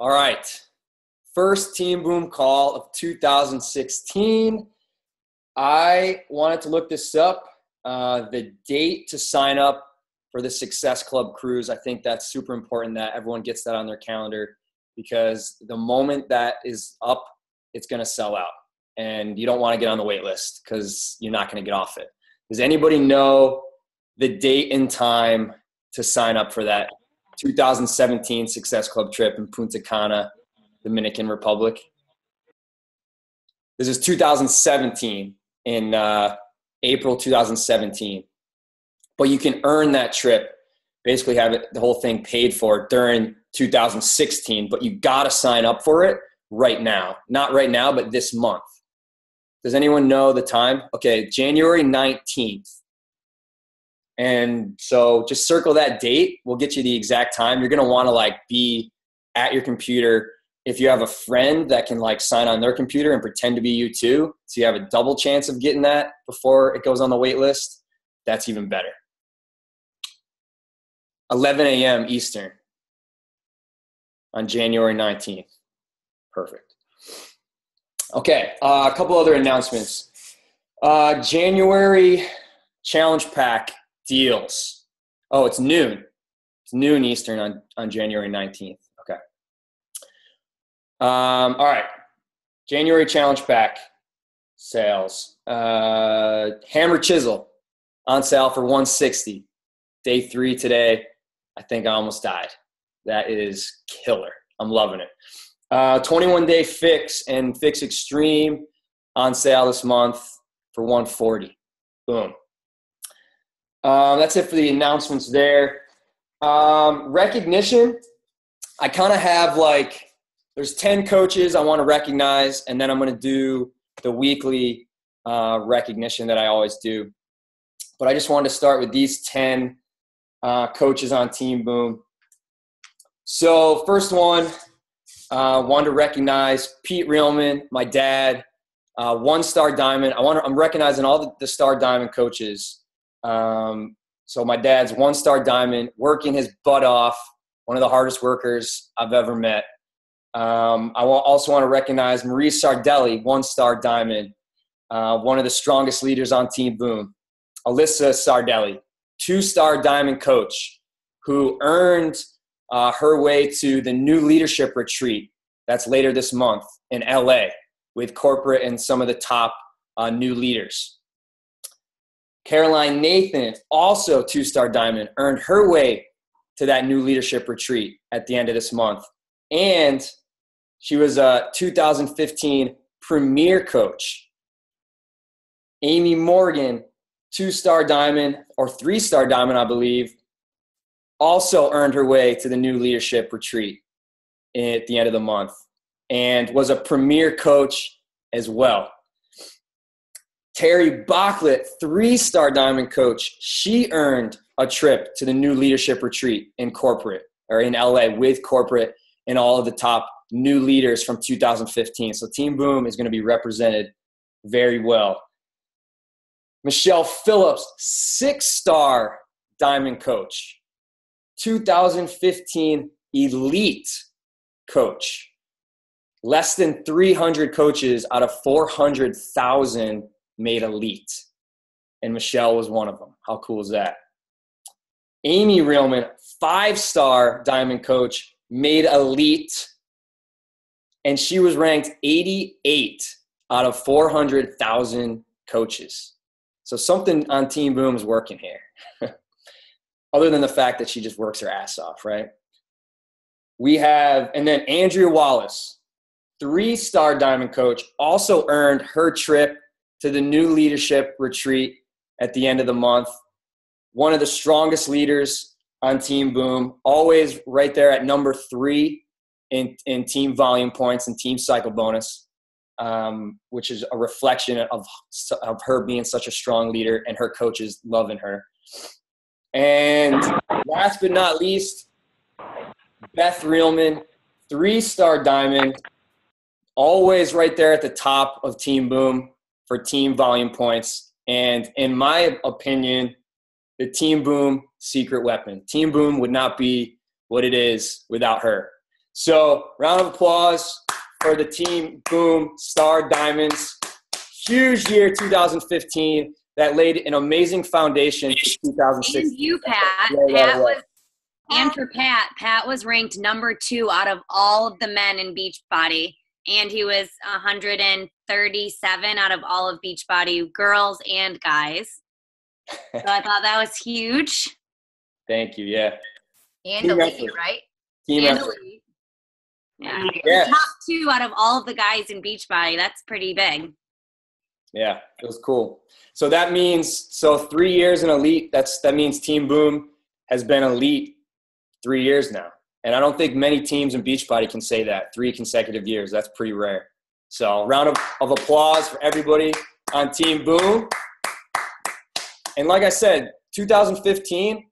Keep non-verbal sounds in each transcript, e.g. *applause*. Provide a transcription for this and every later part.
All right. First Team Boom call of 2016. I wanted to look this up. Uh, the date to sign up for the Success Club cruise. I think that's super important that everyone gets that on their calendar because the moment that is up, it's going to sell out. And you don't want to get on the wait list because you're not going to get off it. Does anybody know the date and time to sign up for that 2017 Success Club trip in Punta Cana, Dominican Republic? This is 2017 in uh, April 2017. But you can earn that trip, basically have it, the whole thing paid for during 2016. But you got to sign up for it right now. Not right now, but this month. Does anyone know the time? Okay, January 19th. And so just circle that date. We'll get you the exact time. You're going to want to like be at your computer if you have a friend that can like sign on their computer and pretend to be you too, so you have a double chance of getting that before it goes on the wait list, that's even better. 11 a.m. Eastern on January 19th. Perfect. Okay, uh, a couple other announcements. Uh, January challenge pack deals. Oh, it's noon. It's noon Eastern on, on January 19th. Okay. Um, all right. January challenge pack sales. Uh, hammer chisel on sale for 160. Day three today. I think I almost died. That is killer. I'm loving it. Uh, 21 day fix and fix extreme on sale this month for 140. Boom. Um, that's it for the announcements there. Um, recognition. I kind of have like there's 10 coaches I want to recognize, and then I'm going to do the weekly uh, recognition that I always do. But I just wanted to start with these 10 uh, coaches on Team Boom. So, first one, uh, wanted to recognize Pete Riehlman, my dad, uh, one star diamond. I want to, I'm recognizing all the, the star diamond coaches. Um, so, my dad's one star diamond, working his butt off, one of the hardest workers I've ever met. Um, I also want to recognize Maurice Sardelli, one star diamond, uh, one of the strongest leaders on Team Boom. Alyssa Sardelli, two star diamond coach, who earned uh, her way to the new leadership retreat that's later this month in LA with corporate and some of the top uh, new leaders. Caroline Nathan, also two star diamond, earned her way to that new leadership retreat at the end of this month. And she was a 2015 Premier Coach. Amy Morgan, two star diamond or three star diamond, I believe, also earned her way to the new leadership retreat at the end of the month and was a premier coach as well. Terry Bachlet, three star diamond coach, she earned a trip to the new leadership retreat in corporate or in LA with corporate and all of the top new leaders from 2015. So Team Boom is going to be represented very well. Michelle Phillips, six star diamond coach, 2015 elite coach. Less than 300 coaches out of 400,000 made elite. And Michelle was one of them. How cool is that? Amy Riehlman, five star diamond coach, made elite and she was ranked 88 out of 400,000 coaches. So something on Team Boom is working here, *laughs* other than the fact that she just works her ass off, right? We have, and then Andrea Wallace, three star diamond coach, also earned her trip to the new leadership retreat at the end of the month. One of the strongest leaders on Team Boom, always right there at number three in, in team volume points and team cycle bonus, um, which is a reflection of, of her being such a strong leader and her coaches loving her. And last but not least, Beth Riehlman, three star diamond, always right there at the top of Team Boom for team volume points. And in my opinion, the Team Boom secret weapon. Team Boom would not be what it is without her. So, round of applause for the team Boom Star Diamonds. Huge year 2015 that laid an amazing foundation for 2016. And you, Pat. Yeah, Pat yeah. was, and for Pat, Pat was ranked number two out of all of the men in Beachbody, and he was 137 out of all of Beachbody girls and guys. So I thought that was huge. Thank you. Yeah. And Team elite, effort. right? Team And effort. elite. Yeah. Yeah. Top two out of all of the guys in Beachbody. That's pretty big. Yeah, it was cool. So that means so three years in elite. That's that means Team Boom has been elite three years now, and I don't think many teams in Beachbody can say that three consecutive years. That's pretty rare. So round of, of applause for everybody on Team Boom. And like I said, 2015,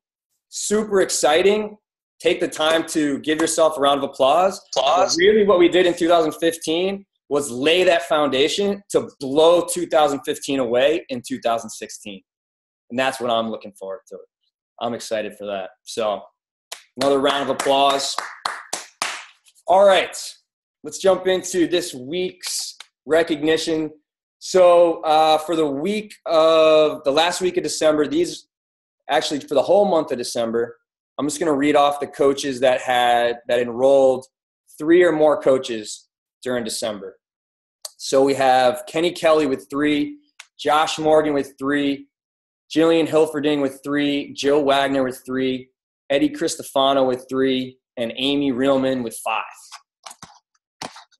super exciting. Take the time to give yourself a round of applause. But really, what we did in 2015 was lay that foundation to blow 2015 away in 2016. And that's what I'm looking forward to. I'm excited for that. So, another round of applause. All right, let's jump into this week's recognition. So, uh, for the week of the last week of December, these actually for the whole month of December, I'm just going to read off the coaches that had that enrolled three or more coaches during December. So we have Kenny Kelly with three, Josh Morgan with three, Jillian Hilferding with three, Jill Wagner with three, Eddie Cristofano with three, and Amy Riehlman with five.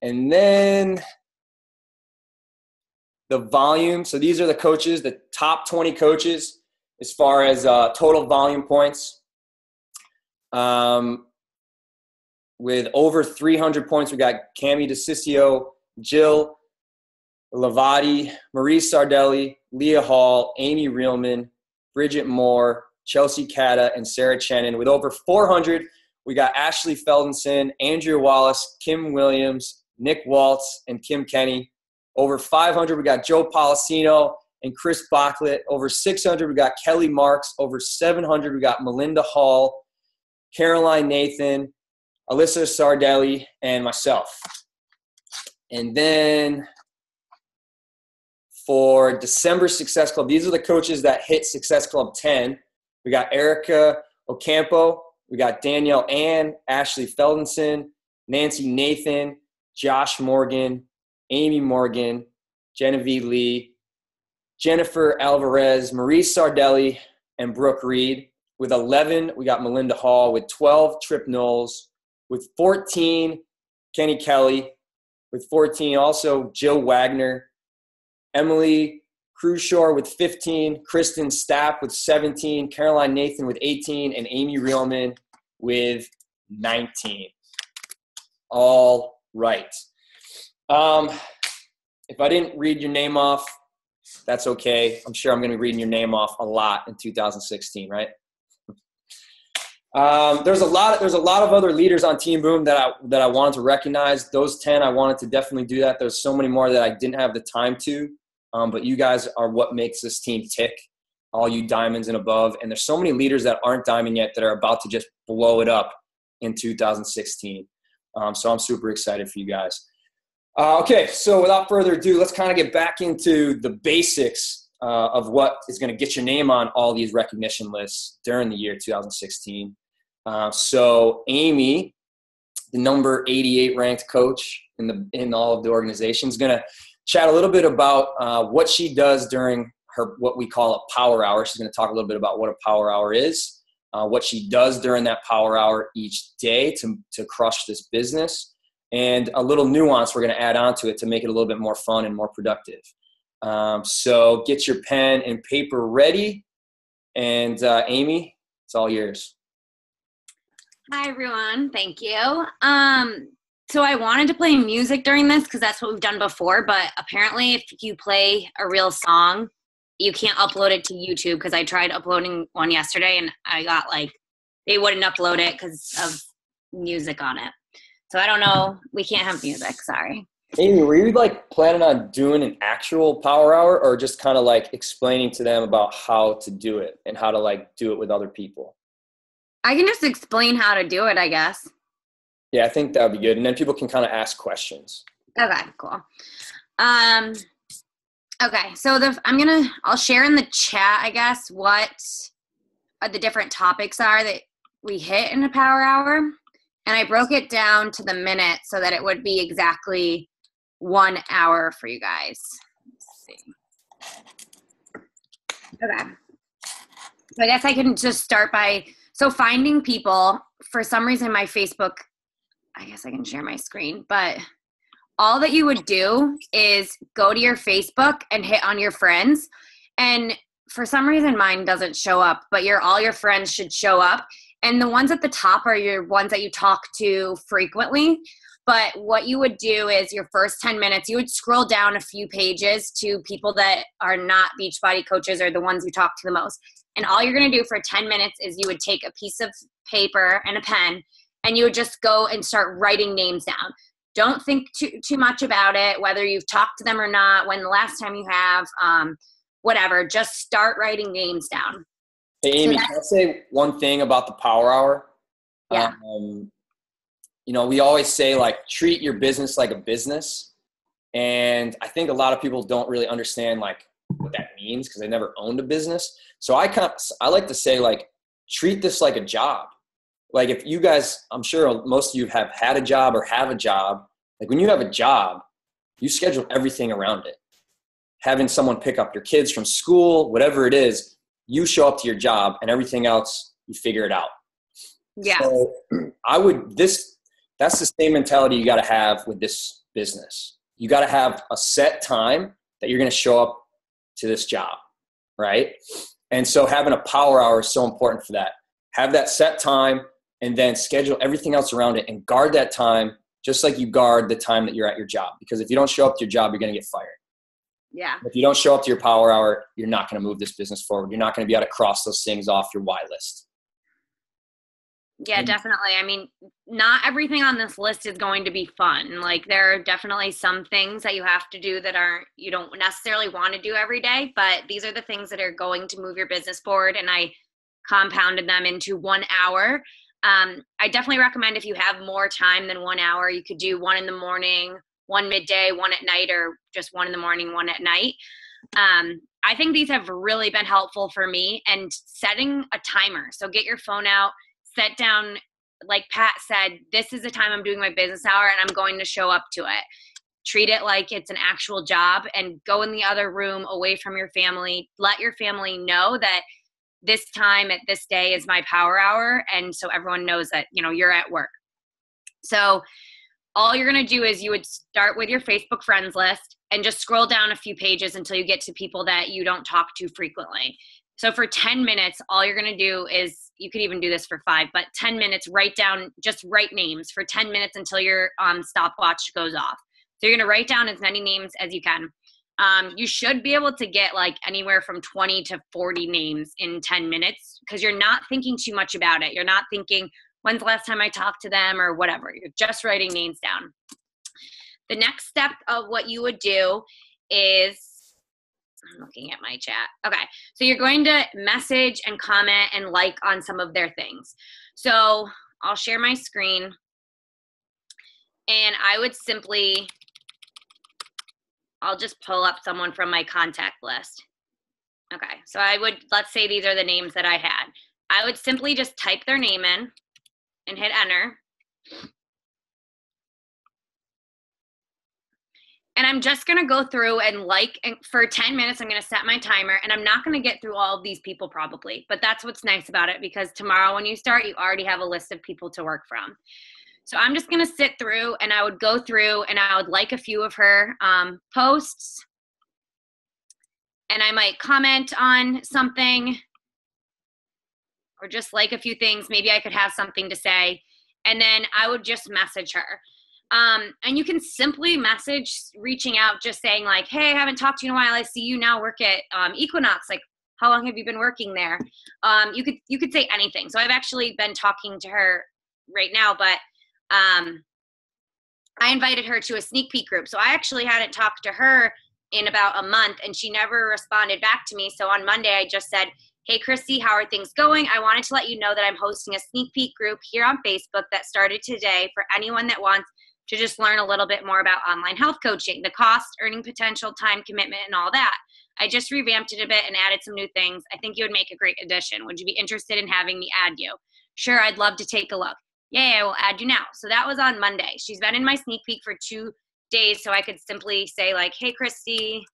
And then the volume. So these are the coaches, the top 20 coaches as far as uh, total volume points. Um, with over 300 points, we got Cami DeCiccio, Jill Lavati, Marie Sardelli, Leah Hall, Amy Reelman, Bridget Moore, Chelsea Cata, and Sarah Chenin. With over 400, we got Ashley Feldenson, Andrea Wallace, Kim Williams, Nick Waltz, and Kim Kenny. Over 500, we got Joe Policino and Chris Bachlet. Over 600, we got Kelly Marks. Over 700, we got Melinda Hall, Caroline Nathan, Alyssa Sardelli, and myself. And then for December Success Club, these are the coaches that hit Success Club 10. We got Erica Ocampo, we got Danielle Ann, Ashley Feldenson, Nancy Nathan, Josh Morgan, Amy Morgan, Genevieve Lee, Jennifer Alvarez, Marie Sardelli, and Brooke Reed. With 11, we got Melinda Hall. With 12, Trip Knowles. With 14, Kenny Kelly. With 14, also Jill Wagner. Emily Crushore with 15, Kristen Stapp with 17, Caroline Nathan with 18, and Amy Riehlman with 19. All right. Um, if I didn't read your name off, that's okay. I'm sure I'm going to be reading your name off a lot in 2016, right? *laughs* Um, there's a lot. Of, there's a lot of other leaders on Team Boom that I that I wanted to recognize. Those ten, I wanted to definitely do that. There's so many more that I didn't have the time to. Um, but you guys are what makes this team tick. All you diamonds and above, and there's so many leaders that aren't diamond yet that are about to just blow it up in 2016. Um, so I'm super excited for you guys. Uh, okay, so without further ado, let's kind of get back into the basics uh, of what is going to get your name on all these recognition lists during the year 2016. Uh, so Amy, the number 88 ranked coach in the in all of the organization, is going to chat a little bit about uh, what she does during her what we call a power hour. She's going to talk a little bit about what a power hour is, uh, what she does during that power hour each day to to crush this business, and a little nuance we're going to add on to it to make it a little bit more fun and more productive. Um, so get your pen and paper ready, and uh, Amy, it's all yours. Hi everyone, thank you. Um, so I wanted to play music during this because that's what we've done before, but apparently, if you play a real song, you can't upload it to YouTube because I tried uploading one yesterday and I got like they wouldn't upload it because of music on it. So I don't know. We can't have music. Sorry. Amy, were you like planning on doing an actual power hour or just kind of like explaining to them about how to do it and how to like do it with other people? I can just explain how to do it, I guess. Yeah, I think that would be good. And then people can kind of ask questions. Okay, cool. Um, okay, so the I'm gonna I'll share in the chat, I guess, what the different topics are that we hit in a power hour, and I broke it down to the minute so that it would be exactly one hour for you guys. Okay. So I guess I can just start by so finding people. For some reason, my Facebook. I guess I can share my screen, but all that you would do is go to your Facebook and hit on your friends. And for some reason, mine doesn't show up, but your all your friends should show up. And the ones at the top are your ones that you talk to frequently. But what you would do is your first 10 minutes, you would scroll down a few pages to people that are not Beachbody coaches or the ones you talk to the most. And all you're going to do for 10 minutes is you would take a piece of paper and a pen and you would just go and start writing names down. Don't think too, too much about it, whether you've talked to them or not, when the last time you have, um, whatever. Just start writing names down. Hey, Amy, so can I say one thing about the power hour? Yeah. Um, you know, we always say like treat your business like a business. And I think a lot of people don't really understand like what that means because they never owned a business. So I kind of, I like to say like treat this like a job. Like if you guys, I'm sure most of you have had a job or have a job. Like when you have a job, you schedule everything around it. Having someone pick up your kids from school, whatever it is, you show up to your job and everything else you figure it out. Yeah. So I would this that's the same mentality you got to have with this business. You got to have a set time that you're going to show up to this job, right? And so having a power hour is so important for that. Have that set time and then schedule everything else around it and guard that time just like you guard the time that you're at your job. Because if you don't show up to your job, you're going to get fired. Yeah. If you don't show up to your power hour, you're not going to move this business forward. You're not going to be able to cross those things off your why list. Yeah, definitely. I mean, not everything on this list is going to be fun. Like there are definitely some things that you have to do that aren't you don't necessarily want to do every day, but these are the things that are going to move your business forward and I compounded them into 1 hour. Um, I definitely recommend if you have more time than 1 hour, you could do one in the morning, one midday, one at night or just one in the morning, one at night. Um, I think these have really been helpful for me and setting a timer. So get your phone out set down like Pat said, this is the time I'm doing my business hour and I'm going to show up to it. Treat it like it's an actual job and go in the other room away from your family. Let your family know that this time at this day is my power hour. And so everyone knows that, you know, you're at work. So all you're going to do is you would start with your Facebook friends list and just scroll down a few pages until you get to people that you don't talk to frequently. So for 10 minutes, all you're going to do is you could even do this for five, but 10 minutes, write down, just write names for 10 minutes until your um, stopwatch goes off. So you're going to write down as many names as you can. Um, you should be able to get like anywhere from 20 to 40 names in 10 minutes because you're not thinking too much about it. You're not thinking, when's the last time I talked to them or whatever. You're just writing names down. The next step of what you would do is I'm looking at my chat. Okay. So you're going to message and comment and like on some of their things. So I'll share my screen and I would simply, I'll just pull up someone from my contact list. Okay. So I would, let's say these are the names that I had. I would simply just type their name in and hit enter. and I'm just gonna go through and like and for 10 minutes. I'm gonna set my timer, and I'm not gonna get through all of these people probably, but that's what's nice about it because tomorrow when you start, you already have a list of people to work from. So I'm just gonna sit through, and I would go through, and I would like a few of her um, posts, and I might comment on something, or just like a few things. Maybe I could have something to say, and then I would just message her um, and you can simply message reaching out, just saying, like, hey, I haven't talked to you in a while. I see you now work at um, Equinox. Like, how long have you been working there? Um, you could you could say anything. So I've actually been talking to her right now, but um, I invited her to a sneak peek group. So I actually hadn't talked to her in about a month, and she never responded back to me. So on Monday, I just said, Hey, Christy, how are things going? I wanted to let you know that I'm hosting a sneak peek group here on Facebook that started today for anyone that wants to just learn a little bit more about online health coaching, the cost, earning potential, time commitment, and all that. I just revamped it a bit and added some new things. I think you would make a great addition. Would you be interested in having me add you? Sure, I'd love to take a look. Yeah, I will add you now. So that was on Monday. She's been in my sneak peek for two days, so I could simply say, like, hey, Christy,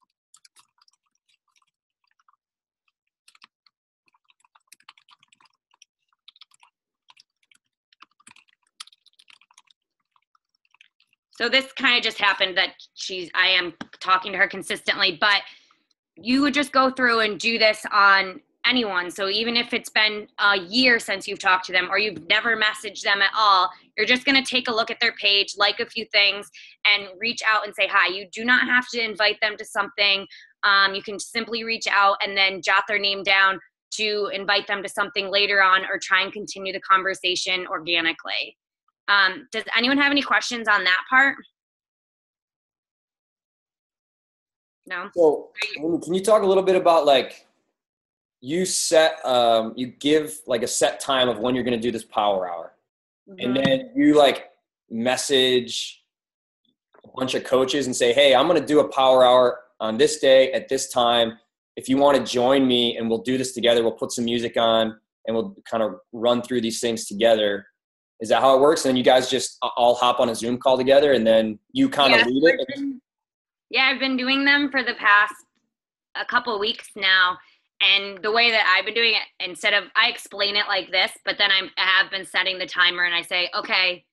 So this kind of just happened that she's I am talking to her consistently, but you would just go through and do this on anyone. So even if it's been a year since you've talked to them or you've never messaged them at all, you're just going to take a look at their page, like a few things, and reach out and say hi. You do not have to invite them to something. Um, you can simply reach out and then jot their name down to invite them to something later on or try and continue the conversation organically. Um, does anyone have any questions on that part? No. So, can you talk a little bit about like you set, um, you give like a set time of when you're going to do this power hour, mm-hmm. and then you like message a bunch of coaches and say, "Hey, I'm going to do a power hour on this day at this time. If you want to join me, and we'll do this together. We'll put some music on, and we'll kind of run through these things together." Is that how it works? And then you guys just all hop on a Zoom call together, and then you kind of lead it. Yeah, I've been doing them for the past a couple weeks now, and the way that I've been doing it, instead of I explain it like this, but then I'm, I have been setting the timer, and I say, okay,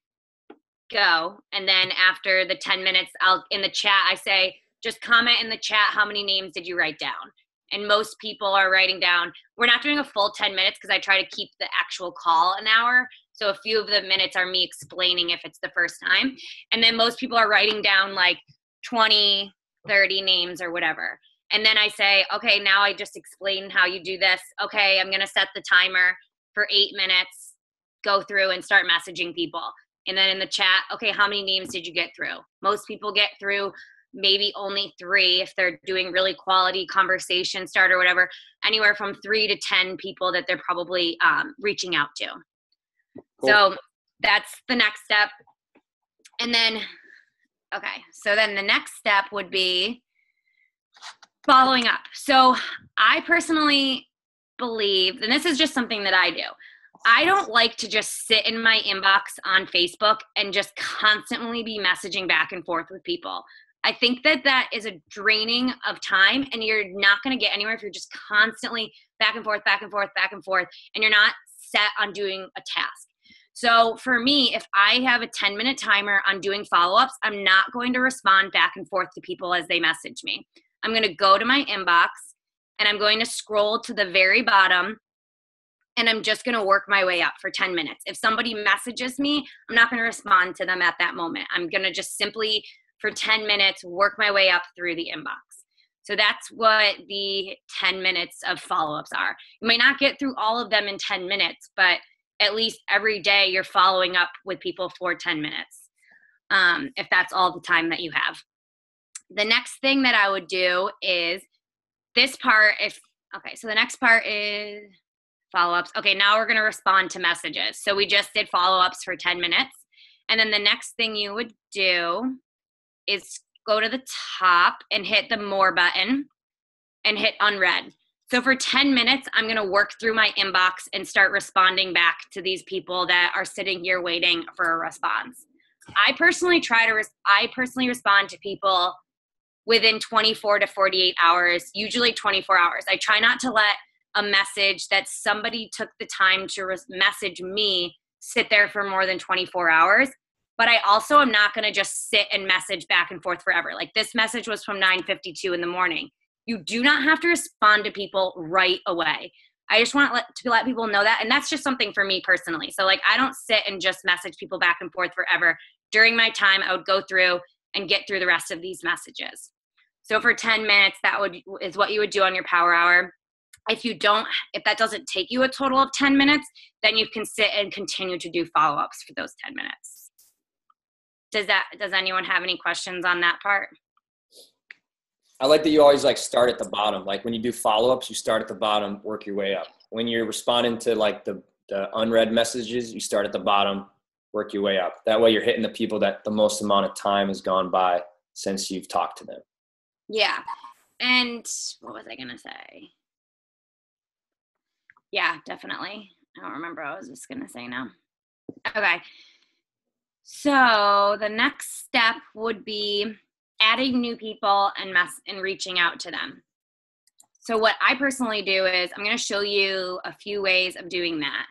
go, and then after the ten minutes, I'll in the chat I say, just comment in the chat how many names did you write down and most people are writing down we're not doing a full 10 minutes because i try to keep the actual call an hour so a few of the minutes are me explaining if it's the first time. And then most people are writing down like 20, 30 names or whatever. And then I say, okay, now I just explain how you do this. Okay, I'm going to set the timer for eight minutes, go through and start messaging people. And then in the chat, okay, how many names did you get through? Most people get through maybe only three if they're doing really quality conversation start or whatever, anywhere from three to 10 people that they're probably um, reaching out to. Cool. So that's the next step. And then, okay, so then the next step would be following up. So I personally believe, and this is just something that I do. I don't like to just sit in my inbox on Facebook and just constantly be messaging back and forth with people. I think that that is a draining of time, and you're not going to get anywhere if you're just constantly back and forth, back and forth, back and forth, and you're not set on doing a task. So for me, if I have a 10 minute timer on doing follow ups, I'm not going to respond back and forth to people as they message me. I'm going to go to my inbox and I'm going to scroll to the very bottom and I'm just going to work my way up for 10 minutes. If somebody messages me, I'm not going to respond to them at that moment. I'm going to just simply, for 10 minutes, work my way up through the inbox. So that's what the 10 minutes of follow ups are. You may not get through all of them in 10 minutes, but at least every day you're following up with people for 10 minutes um, if that's all the time that you have the next thing that i would do is this part if okay so the next part is follow-ups. Okay now we're going to respond to messages. So we just did follow-ups for 10 minutes. And then the next thing you would do is go to the top and hit the more button and hit unread. So for 10 minutes, I'm going to work through my inbox and start responding back to these people that are sitting here waiting for a response. I personally try to, res- I personally respond to people within 24 to 48 hours, usually 24 hours. I try not to let a message that somebody took the time to res- message me sit there for more than 24 hours but i also am not going to just sit and message back and forth forever like this message was from 9:52 in the morning you do not have to respond to people right away. I just want let, to let people know that. And that's just something for me personally. So, like, I don't sit and just message people back and forth forever. During my time, I would go through and get through the rest of these messages. So, for 10 minutes, that would is what you would do on your power hour. If you don't, if that doesn't take you a total of 10 minutes, then you can sit and continue to do follow ups for those 10 minutes. Does that, does anyone have any questions on that part? I like that you always like start at the bottom. Like when you do follow ups, you start at the bottom, work your way up. when you're responding to like the the unread messages, you start at the bottom, work your way up. That way, you're hitting the people that the most amount of time has gone by since you've talked to them. Yeah. And what was I going to say? Yeah, definitely. I don't remember I was just going to say now. Okay. So the next step would be adding new people and mess and reaching out to them. So what I personally do is I'm going to show you a few ways of doing that.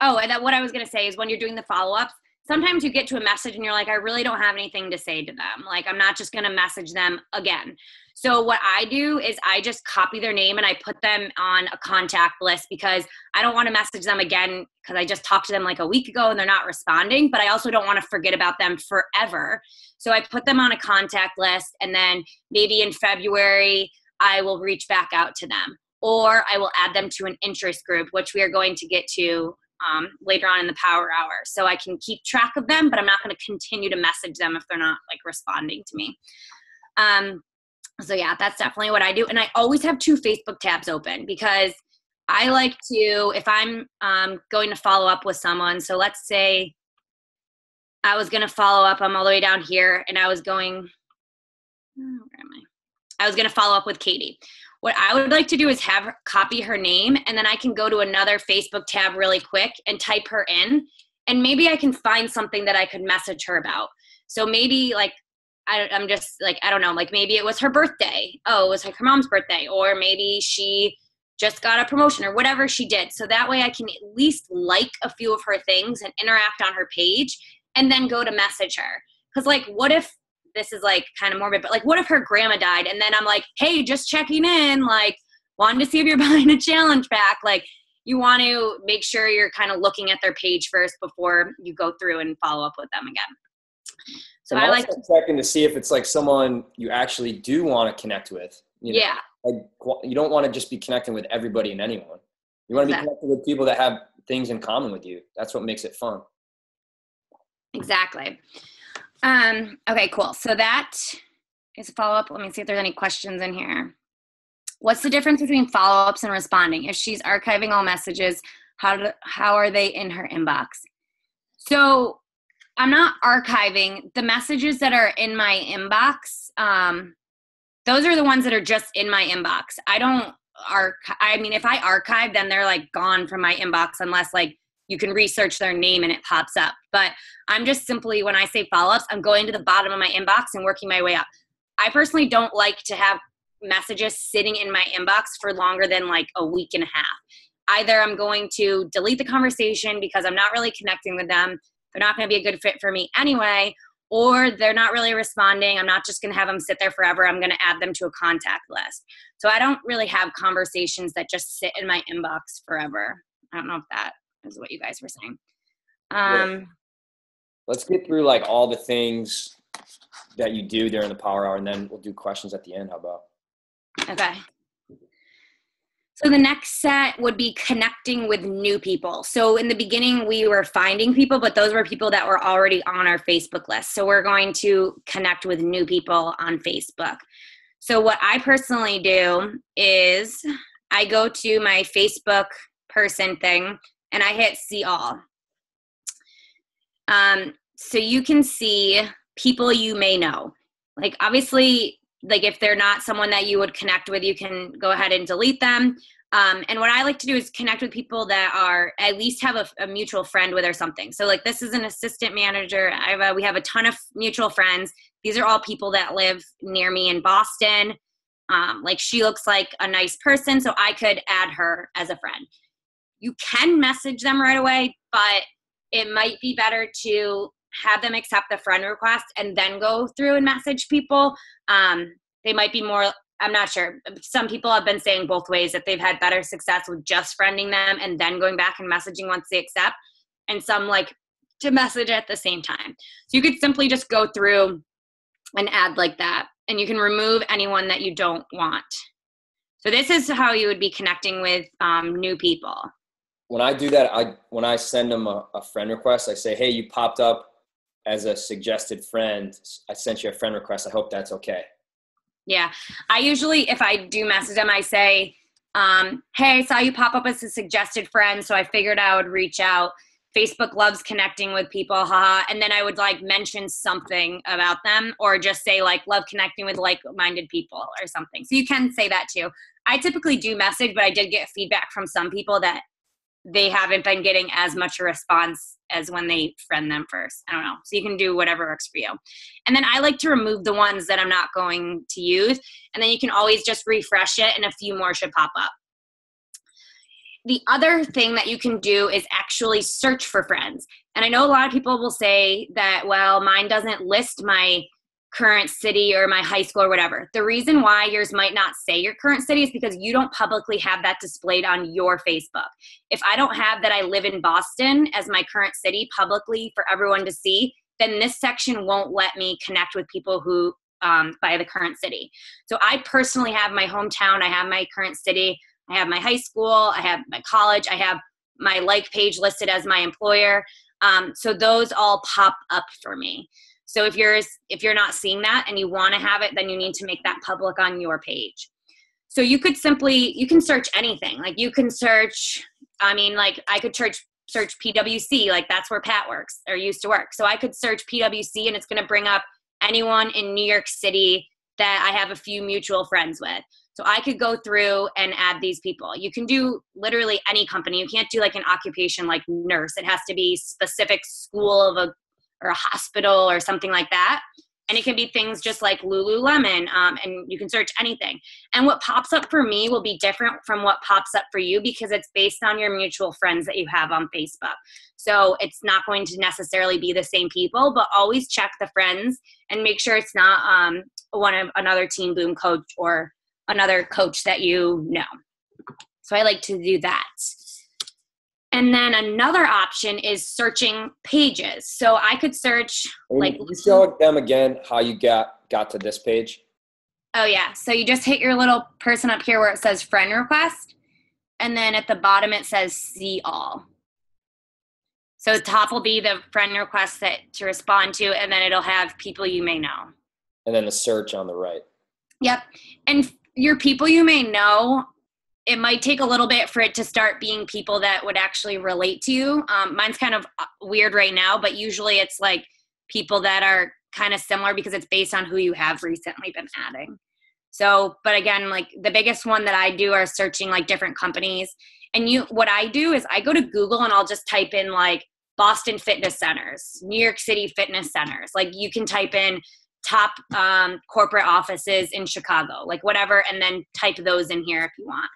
Oh, and that what I was going to say is when you're doing the follow-ups, sometimes you get to a message and you're like, I really don't have anything to say to them. Like, I'm not just going to message them again. So, what I do is I just copy their name and I put them on a contact list because I don't want to message them again because I just talked to them like a week ago and they're not responding, but I also don't want to forget about them forever. So, I put them on a contact list and then maybe in February, I will reach back out to them or I will add them to an interest group, which we are going to get to um, later on in the power hour. So I can keep track of them, but I'm not going to continue to message them if they're not like responding to me. Um, so yeah, that's definitely what I do. And I always have two Facebook tabs open because I like to, if I'm um, going to follow up with someone, so let's say I was going to follow up, I'm all the way down here, and I was going, oh, where am I? I was going to follow up with Katie. What I would like to do is have her copy her name, and then I can go to another Facebook tab really quick and type her in, and maybe I can find something that I could message her about. So maybe like I, am just like I don't know, like maybe it was her birthday. Oh, it was like her mom's birthday, or maybe she just got a promotion or whatever she did. So that way I can at least like a few of her things and interact on her page, and then go to message her. Because like, what if this is like kind of morbid, but like, what if her grandma died? And then I'm like, hey, just checking in, like, wanted to see if you're *laughs* buying a challenge pack. Like, you want to make sure you're kind of looking at their page first before you go through and follow up with them again. So I like checking to see if it's like someone you actually do want to connect with. You know? Yeah. Like you don't want to just be connecting with everybody and anyone. You want to be connected with people that have things in common with you. That's what makes it fun. Exactly. Um, okay, cool. So that is a follow up. Let me see if there's any questions in here. What's the difference between follow ups and responding? If she's archiving all messages, how do, how are they in her inbox? So I'm not archiving the messages that are in my inbox. Um, those are the ones that are just in my inbox. I don't arch. I mean, if I archive, then they're like gone from my inbox unless like you can research their name and it pops up. But I'm just simply, when I say follow ups, I'm going to the bottom of my inbox and working my way up. I personally don't like to have messages sitting in my inbox for longer than like a week and a half. Either I'm going to delete the conversation because I'm not really connecting with them, they're not going to be a good fit for me anyway, or they're not really responding. I'm not just going to have them sit there forever. I'm going to add them to a contact list. So I don't really have conversations that just sit in my inbox forever. I don't know if that is what you guys were saying. Um, yeah. Let's get through like all the things that you do during the power hour, and then we'll do questions at the end. How about? Okay. So the next set would be connecting with new people. So in the beginning, we were finding people, but those were people that were already on our Facebook list. So we're going to connect with new people on Facebook. So what I personally do is I go to my Facebook person thing and I hit see all. Um, so you can see people you may know. Like obviously, like if they're not someone that you would connect with, you can go ahead and delete them. Um, and what I like to do is connect with people that are at least have a, a mutual friend with or something. So like this is an assistant manager. Have a, we have a ton of mutual friends. These are all people that live near me in Boston. Um, like she looks like a nice person, so I could add her as a friend you can message them right away, but it might be better to have them accept the friend request and then go through and message people. Um, they might be more, I'm not sure. Some people have been saying both ways that they've had better success with just friending them and then going back and messaging once they accept. And some like to message at the same time. So you could simply just go through and add like that. And you can remove anyone that you don't want. So this is how you would be connecting with um, new people when I do that, I when I send them a, a, friend request, I say, "Hey, you popped up as a suggested friend. I sent you a friend request. I hope that's okay." Yeah, I usually, if I do message them, I say, Um, hey, I saw you pop up as a suggested friend, so I figured I would reach out. Facebook loves connecting with people, haha. And then I would like mention something about them or just say like love connecting with like minded people or something. So you can say that too. I typically do message, but I did get feedback from some people that they haven't been getting as much a response as when they friend them first. I don't know. So you can do whatever works for you. And then I like to remove the ones that I'm not going to use. And then you can always just refresh it and a few more should pop up the other thing that you can do is actually search for friends. And I know a lot of people will say that, well, mine doesn't list my current city or my high school or whatever. The reason why yours might not say your current city is because you don't publicly have that displayed on your Facebook. If I don't have that I live in Boston as my current city publicly for everyone to see, then this section won't let me connect with people who um, by the current city. So I personally have my hometown, I have my current city. I have my high school, I have my college, I have my like page listed as my employer. Um, so those all pop up for me. So if you're if you're not seeing that and you want to have it, then you need to make that public on your page. So you could simply you can search anything. Like you can search. I mean, like I could search search PWC. Like that's where Pat works or used to work. So I could search PWC and it's going to bring up anyone in New York City that I have a few mutual friends with. So I could go through and add these people. You can do literally any company. You can't do like an occupation like nurse. It has to be specific school of a or a hospital or something like that. And it can be things just like Lululemon, um, and you can search anything. And what pops up for me will be different from what pops up for you because it's based on your mutual friends that you have on Facebook. So it's not going to necessarily be the same people, but always check the friends and make sure it's not um, one of another Team Boom coach or another coach that you know. So I like to do that. And then another option is searching pages. So I could search like Can you show them again how you got got to this page? Oh yeah. So you just hit your little person up here where it says friend request. And then at the bottom it says see all. So the top will be the friend request that to respond to, and then it'll have people you may know. And then the search on the right. Yep. And your people you may know it might take a little bit for it to start being people that would actually relate to you. Um, mine's kind of uh, weird right now but usually it's like people that are kind of similar because it's based on who you have recently been adding. So but again like the biggest one that i do are searching like different companies. And you what i do is i go to google and i'll just type in like boston fitness centers new york city fitness centers. Like you can type in top um, corporate offices in Chicago, like whatever, and then type those in here if you want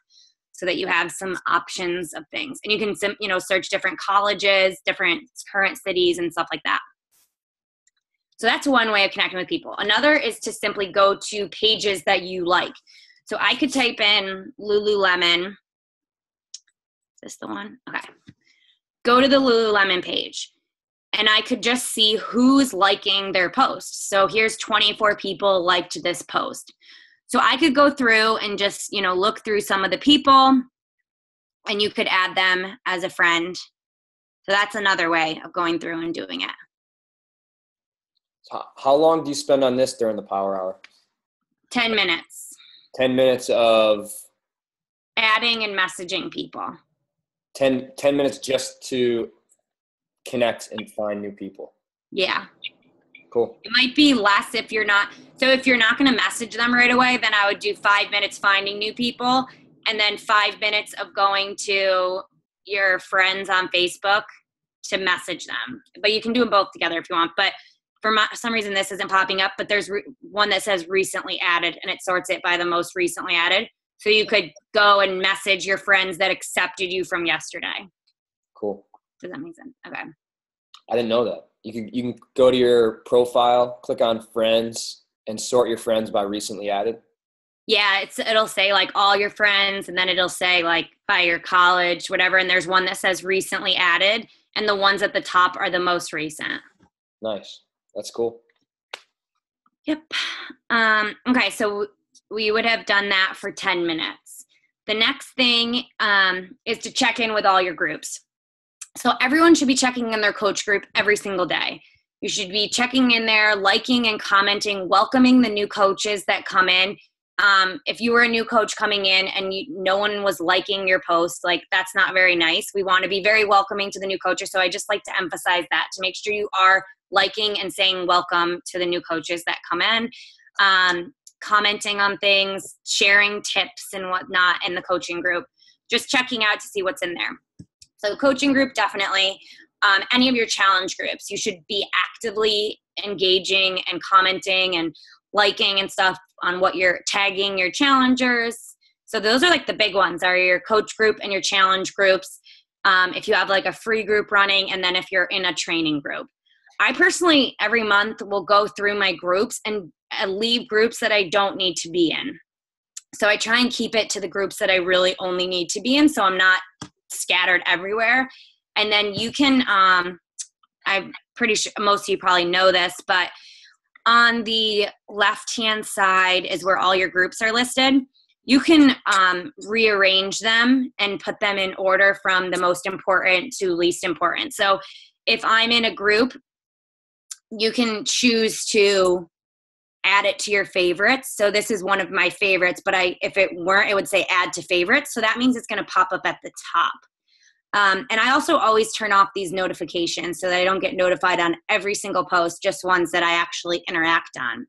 so that you have some options of things. And you can you know search different colleges different current cities and stuff like that. So that's one way of connecting with people. Another is to simply go to pages that you like. So i could type in lululemon. Is this the one? Okay. Go to the lululemon page and I could just see who's liking their post. So here's 24 people liked this post. So I could go through and just, you know, look through some of the people and you could add them as a friend. So that's another way of going through and doing it. How long do you spend on this during the power hour? 10 minutes. 10 minutes of adding and messaging people. 10, 10 minutes just to connect and find new people. Yeah. Cool. It might be less if you're not. So if you're not going to message them right away, then I would do five minutes finding new people and then five minutes of going to your friends on Facebook to message them. But you can do them both together if you want. But for my, some reason, this isn't popping up, but there's re- one that says recently added and it sorts it by the most recently added. So you could go and message your friends that accepted you from yesterday. Cool. Does that make sense? Okay. I didn't know that. You can you can go to your profile, click on friends, and sort your friends by recently added. Yeah, it's it'll say like all your friends, and then it'll say like by your college, whatever. And there's one that says recently added, and the ones at the top are the most recent. Nice. That's cool. Yep. Um, okay, so we would have done that for 10 minutes. The next thing um, is to check in with all your groups. So everyone should be checking in their coach group every single day. You should be checking in there, liking and commenting, welcoming the new coaches that come in. um, if you were a new coach coming in and you, no one was liking your post, like that's not very nice. We want to be very welcoming to the new coaches. So I just like to emphasize that to make sure you are liking and saying welcome to the new coaches that come in, um, commenting on things, sharing tips and whatnot in the coaching group, just checking out to see what's in there. So, coaching group, definitely. Um, any of your challenge groups, you should be actively engaging and commenting and liking and stuff on what you're tagging your challengers. So those are like the big ones are your coach group and your challenge groups. Um, if you have like a free group running, and then if you're in a training group. I personally every month will go through my groups and leave groups that I don't need to be in. So I try and keep it to the groups that I really only need to be in, so I'm not scattered everywhere. And then you can, um, I'm pretty sure most of you probably know this, but on the left hand side is where all your groups are listed. You can um, rearrange them and put them in order from the most important to least important. So if I'm in a group, you can choose to add it to your favorites. So this is one of my favorites, but I if it weren't, it would say add to favorites. So that means it's going to pop up at the top. Um, and I also always turn off these notifications so that I don't get notified on every single post, just ones that I actually interact on.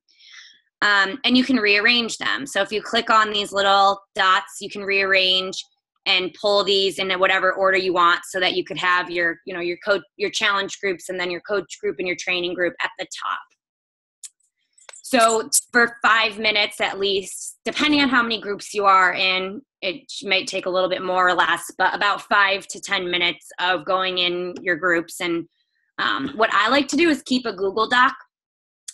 Um, and you can rearrange them. So if you click on these little dots, you can rearrange and pull these in whatever order you want so that you could have your, you know, your coach, your challenge groups and then your coach group and your training group at the top. So for five minutes at least, depending on how many groups you are in, it might take a little bit more or less, but about five to 10 minutes of going in your groups. And um, what I like to do is keep a Google Doc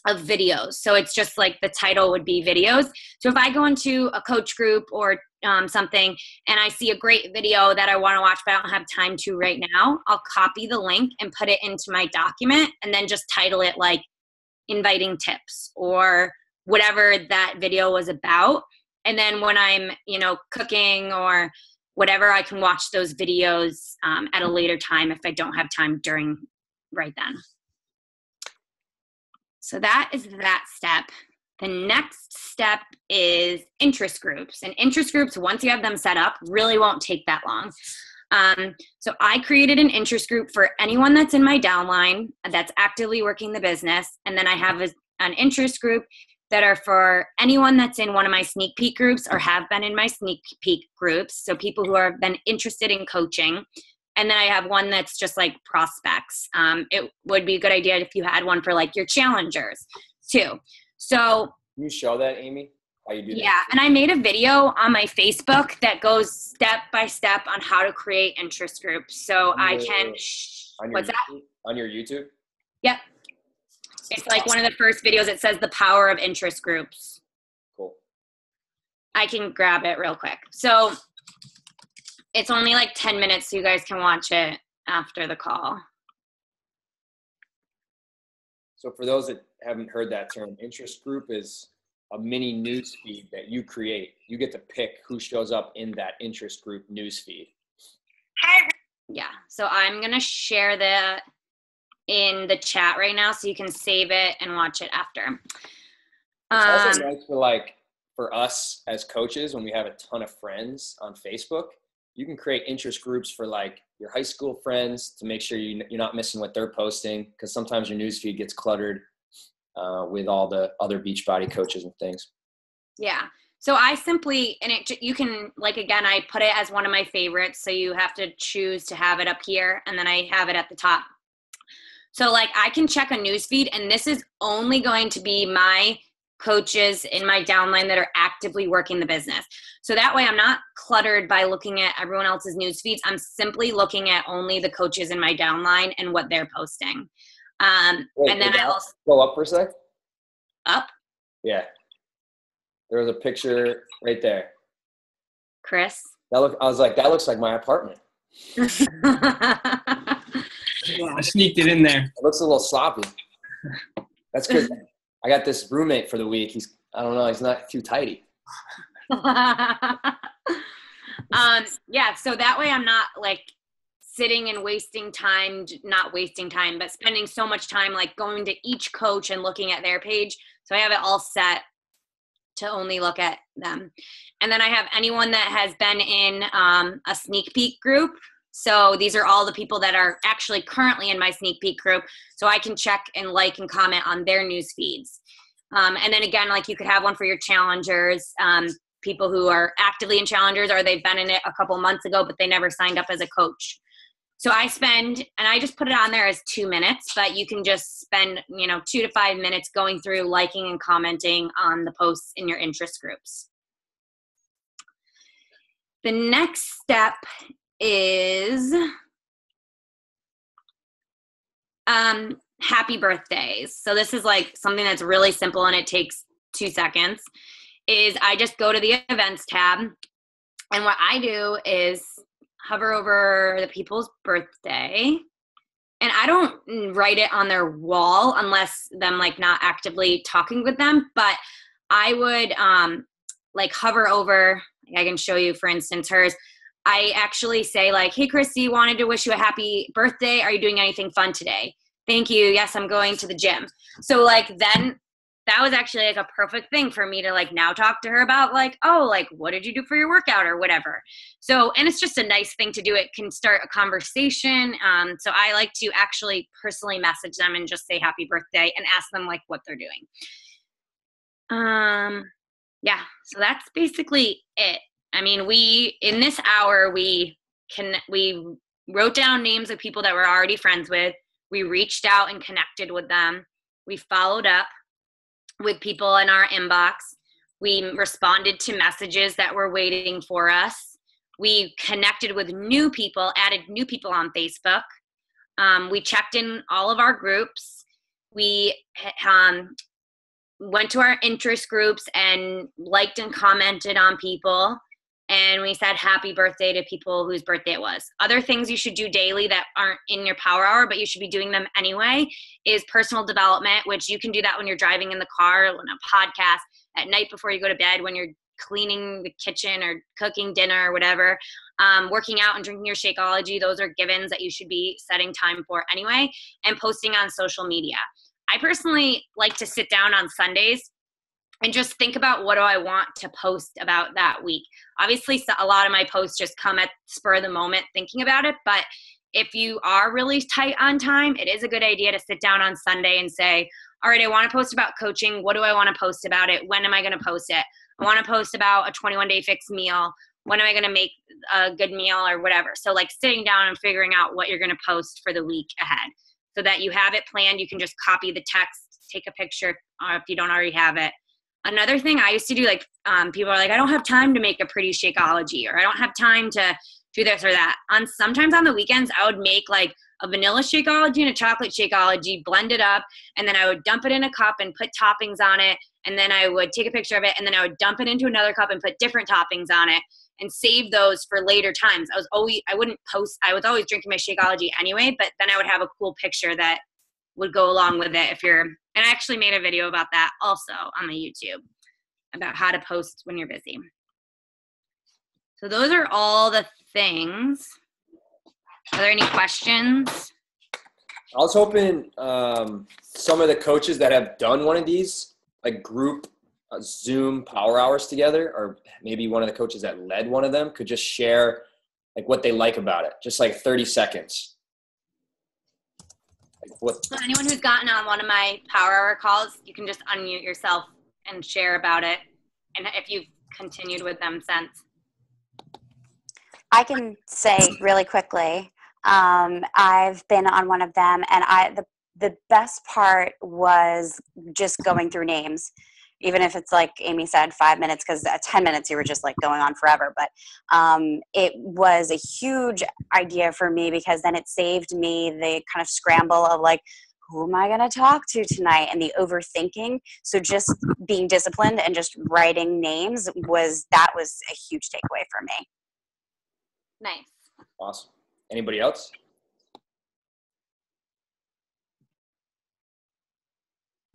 of videos. So it's just like the title would be videos. So if I go into a coach group or um, something and I see a great video that I want to watch, but I don't have time to right now, I'll copy the link and put it into my document and then just title it like inviting tips or whatever that video was about. And then when i'm you know cooking or whatever i can watch those videos um, at a later time if i don't have time during right then. So that is that step. The next step is interest groups. And interest groups once you have them set up really won't take that long um, so I created an interest group for anyone that's in my downline that's actively working the business. And then I have a, an interest group that are for anyone that's in one of my sneak peek groups or have been in my sneak peek groups. So people who have been interested in coaching. And then I have one that's just like prospects. Um, it would be a good idea if you had one for like your challengers too. So Can you show that, Amy? How you do that. Yeah, and I made a video on my Facebook that goes step by step on how to create interest groups. So on I your, can. On what's YouTube, that? On your YouTube. Yep. It's like one of the first videos. It says the power of interest groups. Cool. I can grab it real quick. So it's only like 10 minutes, so you guys can watch it after the call. So for those that haven't heard that term, interest group is a mini news feed that you create. You get to pick who shows up in that interest group news feed. Yeah. So I'm going to share that in the chat right now so you can save it and watch it after. It's also um, nice for like for us as coaches when we have a ton of friends on Facebook, you can create interest groups for like your high school friends to make sure you, you're not missing what they're posting because sometimes your news feed gets cluttered uh, with all the other Beachbody coaches and things. Yeah. So I simply and it you can like again I put it as one of my favorites so you have to choose to have it up here and then I have it at the top. So like I can check a news feed and this is only going to be my coaches in my downline that are actively working the business. So that way I'm not cluttered by looking at everyone else's news feeds. I'm simply looking at only the coaches in my downline and what they're posting. Um, Wait, and then I also go up for a sec. Up. Yeah. There was a picture right there. Chris. That look. I was like, that looks like my apartment. yeah. *laughs* I sneaked it in there. It looks a little sloppy. That's because *laughs* I got this roommate for the week. He's I don't know. He's not too tidy. *laughs* um. Yeah. So that way, I'm not like sitting and wasting time not wasting time but spending so much time like going to each coach and looking at their page so i have it all set to only look at them. And then I have anyone that has been in um, a sneak peek group. So these are all the people that are actually currently in my sneak peek group. So I can check and like and comment on their news feeds. Um, and then again, like you could have one for your challengers, um, people who are actively in challengers or they've been in it a couple months ago, but they never signed up as a coach. So I spend, and I just put it on there as two minutes, but you can just spend, you know, two to five minutes going through liking and commenting on the posts in your interest groups. The next step is um, happy birthdays. So this is like something that's really simple and it takes two seconds. Is I just go to the events tab, and what I do is hover over the people's birthday. And i don't write it on their wall unless them like not actively talking with them but i would um like hover over i can show you for instance hers. I actually say like hey christy wanted to wish you a happy birthday. Are you doing anything fun today? Thank you. Yes i'm going to the gym. So like then that was actually like a perfect thing for me to like now talk to her about like oh like what did you do for your workout or whatever? So and it's just a nice thing to do. It can start a conversation um, so i like to actually personally message them and just say happy birthday and ask them like what they're doing. Um yeah so that's basically it. I mean we in this hour we can we wrote down names of people that we're already friends with. We reached out and connected with them. We followed up with people in our inbox. We responded to messages that were waiting for us. We connected with new people, added new people on Facebook. Um, we checked in all of our groups. We um, went to our interest groups and liked and commented on people and we said happy birthday to people whose birthday it was. Other things you should do daily that aren't in your power hour, but you should be doing them anyway, is personal development, which you can do that when you're driving in the car, on a podcast, at night before you go to bed, when you're cleaning the kitchen or cooking dinner or whatever. Um, working out and drinking your Shakeology, those are givens that you should be setting time for anyway, and posting on social media. I personally like to sit down on Sundays and just think about what do I want to post about that week. Obviously, a lot of my posts just come at spur of the moment thinking about it, but if you are really tight on time, it is a good idea to sit down on Sunday and say, all right, I want to post about coaching. What do I want to post about it? When am I going to post it? I want to post about a 21 day fix meal. When am I going to make a good meal or whatever? So, like sitting down and figuring out what you're going to post for the week ahead so that you have it planned. You can just copy the text, take a picture uh, if you don't already have it, another thing I used to do, like um, people are like, I don't have time to make a pretty Shakeology, or I don't have time to do this or that. On sometimes on the weekends, I would make like a vanilla Shakeology and a chocolate Shakeology, blend it up, and then I would dump it in a cup and put toppings on it, and then I would take a picture of it, and then I would dump it into another cup and put different toppings on it, and save those for later times. I was always I wouldn't post. I was always drinking my Shakeology anyway, but then I would have a cool picture that would go along with it if you're and I actually made a video about that also on the YouTube about how to post when you're busy. So those are all the things. Are there any questions? I was hoping um, some of the coaches that have done one of these, like group uh, Zoom power hours together, or maybe one of the coaches that led one of them could just share like what they like about it, just like 30 seconds what? Anyone who's gotten on one of my power hour calls, you can just unmute yourself and share about it, and if you've continued with them since. I can say really quickly. Um, I've been on one of them, and I the the best part was just going through names even if it's like Amy said, five minutes, because at 10 minutes you were just like going on forever. But um, it was a huge idea for me because then it saved me the kind of scramble of like, who am I going to talk to tonight? And the overthinking. So just being disciplined and just writing names was that was a huge takeaway for me. Nice. Awesome. Anybody else?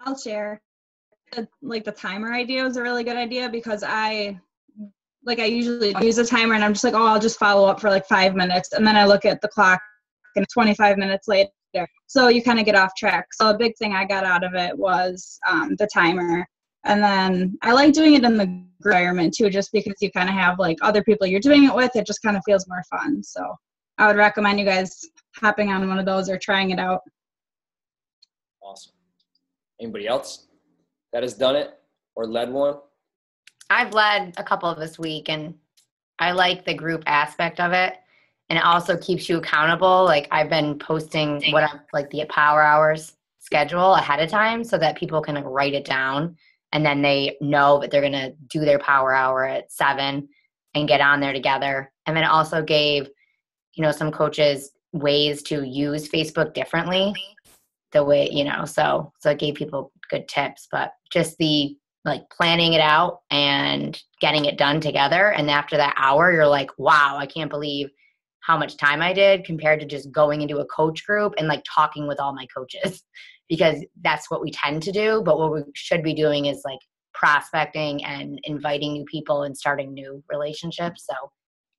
I'll share the, like the timer idea was a really good idea because I like I usually use a timer and I'm just like, oh, I'll just follow up for like five minutes, and then I look at the clock and 25 minutes later. So you kind of get off track. So a big thing I got out of it was um, the timer And then I like doing it in the environment too, just because you kind of have like other people you're doing it with. It just kind of feels more fun. So I would recommend you guys hopping on one of those or trying it out. Awesome. Anybody else that has done it or led one? I've led a couple of this week and I like the group aspect of it. And it also keeps you accountable. Like I've been posting what I'm like the power hours schedule ahead of time so that people can like, write it down and then they know that they're going to do their power hour at seven and get on there together. And then it also gave, you know, some coaches ways to use Facebook differently. The way, you know, so so it gave people good tips, but just the like planning it out and getting it done together. And after that hour, you're like, wow, I can't believe how much time I did compared to just going into a coach group and like talking with all my coaches *laughs* because that's what we tend to do. But what we should be doing is like prospecting and inviting new people and starting new relationships. So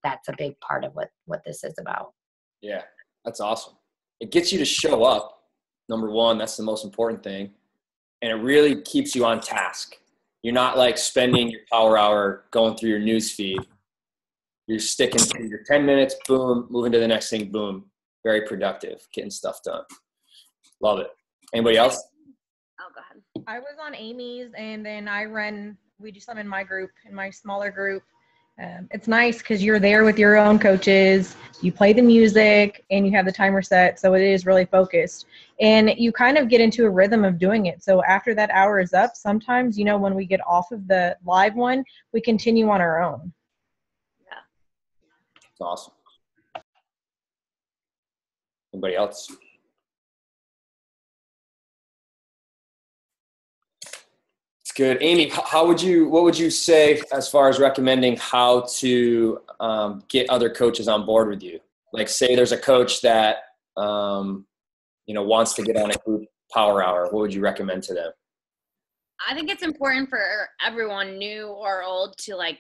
that's a big part of what what this is about. Yeah, that's awesome. It gets you to show up. Number one, that's the most important thing, and it really keeps you on task. You're not like spending your power hour going through your news feed. You're sticking to your 10 minutes, boom, moving to the next thing, boom. Very productive, getting stuff done. Love it. Anybody else? Oh, go ahead. I was on Amy's and then I run, we do some in my group, in my smaller group. Um, it's nice because you're there with your own coaches, you play the music, and you have the timer set, so it is really focused. And you kind of get into a rhythm of doing it. So after that hour is up, sometimes, you know, when we get off of the live one, we continue on our own. Yeah. It's awesome. Anybody else? Good. Amy, how would you, what would you say as far as recommending how to um, get other coaches on board with you? Like say there's a coach that, um, you know, wants to get on a group power hour. What would you recommend to them? I think it's important for everyone, new or old, to like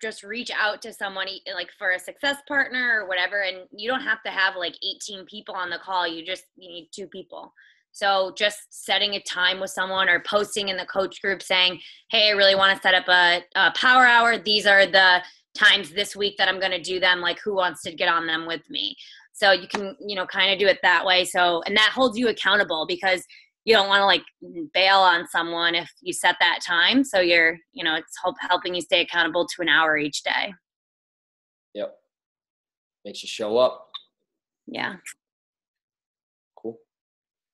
just reach out to someone like for a success partner or whatever. And you don't have to have like 18 people on the call. You just you need two people. So just setting a time with someone or posting in the coach group saying, "Hey, I really want to set up a, a power hour. These are the times this week that I'm going to do them. Like, who wants to get on them with me?" So you can, you know, kind of do it that way. So and that holds you accountable because you don't want to like bail on someone if you set that time. So you're, you know, it's help, helping you stay accountable to an hour each day. Yep. Makes you show up. Yeah.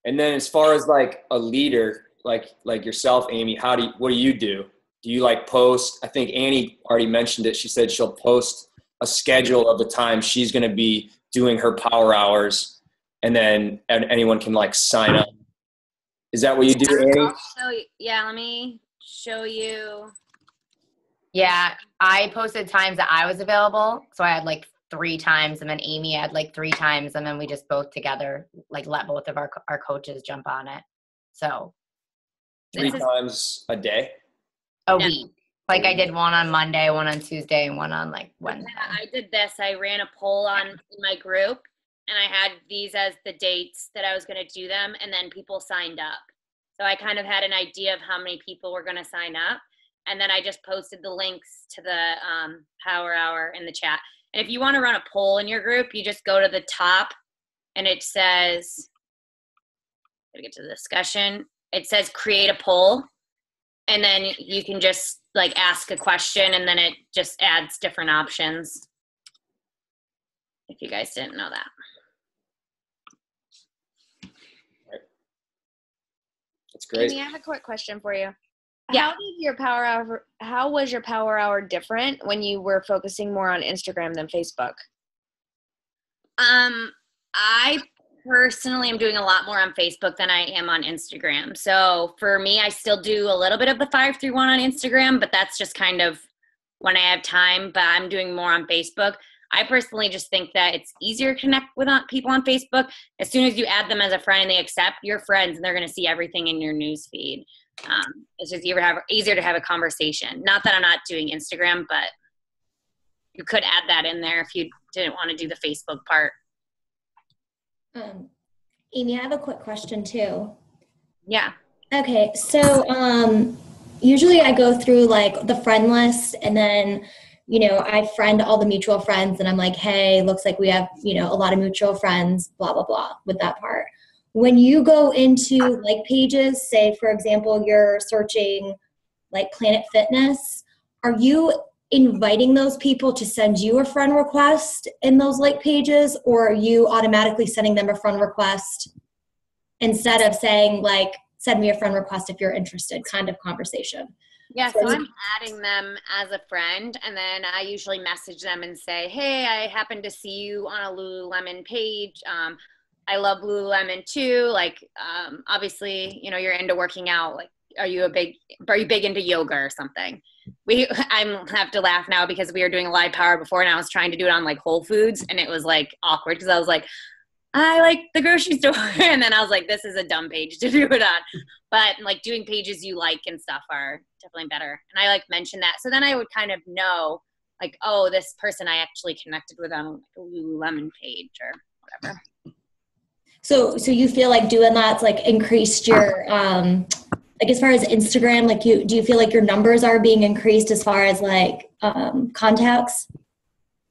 And then as far as like a leader, like like yourself, Amy, how do you, what do you do? Do you like post? I think Annie already mentioned it. She said she'll post a schedule of the time she's going to be doing her power hours, and then and anyone can like sign up. Is that what you do, Annie? So yeah, let me show you. Yeah, I posted times that I was available, so I had like three times and then Amy had like three times and then we just both together like let both of our our coaches jump on it. So three times a day? A yeah. week. Like I did one on Monday, one on Tuesday, and one on like Wednesday. Yeah, I did this. I ran a poll on in my group and I had these as the dates that I was going to do them and then people signed up. So I kind of had an idea of how many people were going to sign up and then I just posted the links to the um, power hour in the chat. And if you want to run a poll in your group, you just go to the top and it says, to get to the discussion, it says create a poll. And then you can just like ask a question and then it just adds different options. If you guys didn't know that. That's great. Amy, I have a quick question for you. Yeah. How did your power hour how was your power hour different when you were focusing more on Instagram than Facebook? Um I personally am doing a lot more on Facebook than I am on Instagram. So for me, I still do a little bit of the 531 on Instagram, but that's just kind of when I have time, but I'm doing more on Facebook. I personally just think that it's easier to connect with people on Facebook. As soon as you add them as a friend and they accept, your friends and they're going to see everything in your news feed um, it's just easier to, have, easier to have a conversation. Not that I'm not doing Instagram, but you could add that in there if you didn't want to do the Facebook part. Um, Amy, I have a quick question too. Yeah. Okay, so um, usually I go through like the friend list and then you know, I friend all the mutual friends and I'm like, hey, looks like we have, you know, a lot of mutual friends, blah, blah, blah, with that part. When you go into like pages, say, for example, you're searching like Planet Fitness, are you inviting those people to send you a friend request in those like pages or are you automatically sending them a friend request instead of saying like send me a friend request if you're interested kind of conversation yeah, so I'm adding them as a friend, and then I usually message them and say, "Hey, I happened to see you on a Lululemon page. Um, I love Lululemon too. Like, um, obviously, you know, you're into working out. Like, are you a big, are you big into yoga or something?" We, *laughs* I have to laugh now because we were doing a live power before, and I was trying to do it on like Whole Foods, and it was like awkward because I was like, I like the grocery *laughs* store. and then I was like, this is a dumb page to *laughs* do it on. But like doing pages you like and stuff are definitely better. And I like mention that. So then I would kind of know like, oh, this person I actually connected with on a Lululemon page or whatever. So so you feel like doing that's like increased your um like as far as Instagram, like you do you feel like your numbers are being increased as far as like um contacts?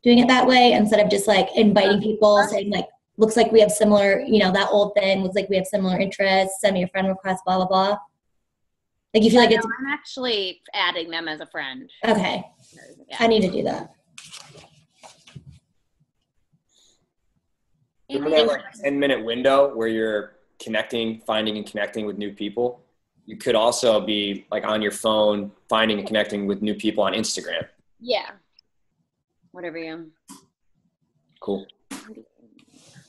Doing it that way instead of just like inviting people saying like looks like we have similar, you know, that old thing, looks like we have similar interests, send me a friend request, blah, blah, blah. Like you feel like it's. I'm actually adding them as a friend. Okay. Yeah. I need to do that. Remember that like 10 minute window where you're connecting, finding and connecting with new people? You could also be like on your phone, finding and connecting with new people on Instagram. Yeah. Whatever you. Cool.